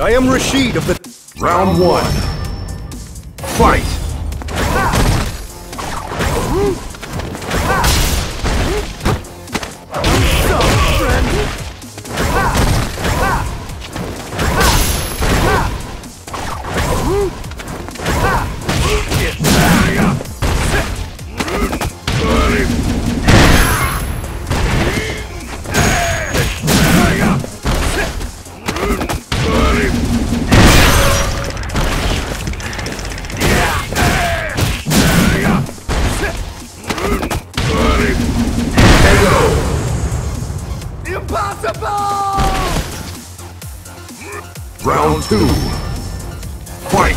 I am Rashid of the... Round one. Fight! Impossible! Round two. Fight!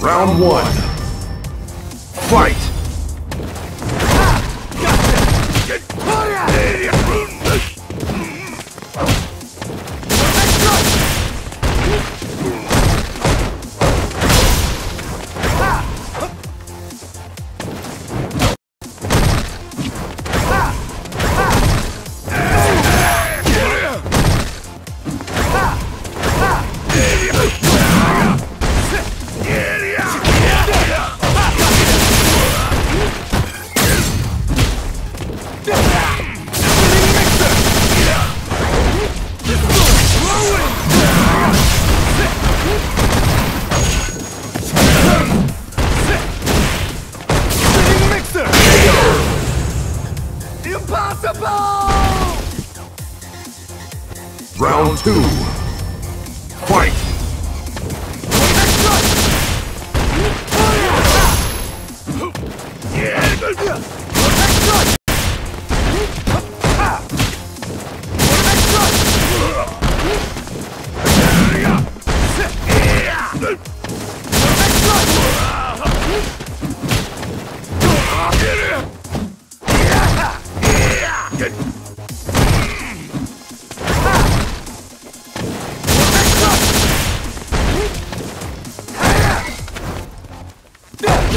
Round one. Fight! Impossible! Round two. Fight!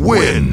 win!